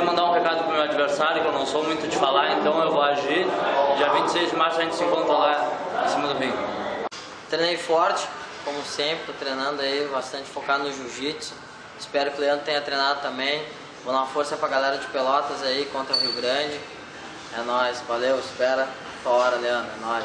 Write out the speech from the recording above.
queria mandar um recado pro meu adversário, que eu não sou muito de falar, então eu vou agir. Dia 26 de março a gente se encontra lá em cima do ringue. Treinei forte, como sempre, tô treinando aí bastante focado no jiu-jitsu. Espero que o Leandro tenha treinado também. Vou dar uma força pra galera de Pelotas aí contra o Rio Grande. É nóis, valeu, espera. Hora, Leandro, é nóis.